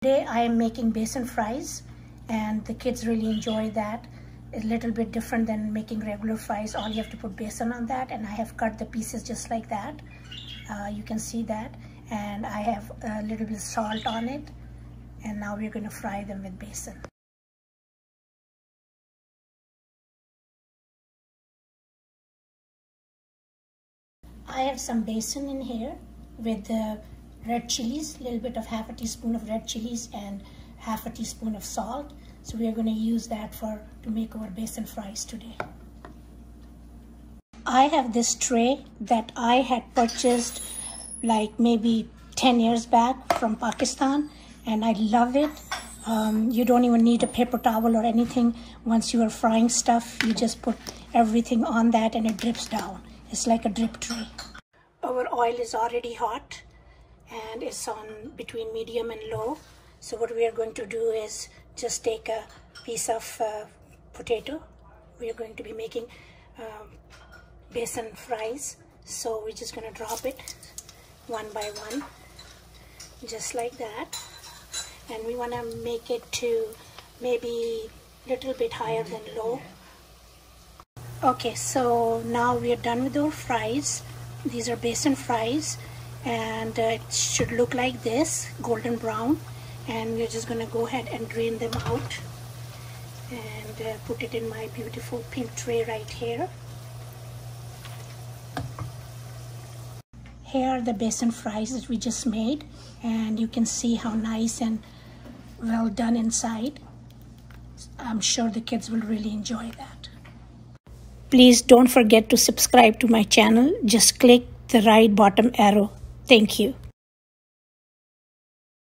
Today I am making besan fries and the kids really enjoy that. It's a little bit different than making regular fries. All you have to put besan on that and I have cut the pieces just like that. Uh, you can see that and I have a little bit of salt on it and now we're going to fry them with besan. I have some besan in here with the red chilies, a little bit of half a teaspoon of red chilies and half a teaspoon of salt. So we are going to use that for to make our besan fries today. I have this tray that I had purchased like maybe 10 years back from Pakistan and I love it. Um, you don't even need a paper towel or anything. Once you are frying stuff, you just put everything on that and it drips down. It's like a drip tray. Our oil is already hot and it's on between medium and low. So what we are going to do is just take a piece of uh, potato. We are going to be making um, besan fries. So we're just going to drop it one by one, just like that. And we want to make it to maybe a little bit higher than low. Okay, so now we are done with our fries. These are besan fries and uh, it should look like this, golden brown. And we're just gonna go ahead and drain them out and uh, put it in my beautiful pink tray right here. Here are the besan fries that we just made and you can see how nice and well done inside. I'm sure the kids will really enjoy that. Please don't forget to subscribe to my channel. Just click the right bottom arrow. Thank you.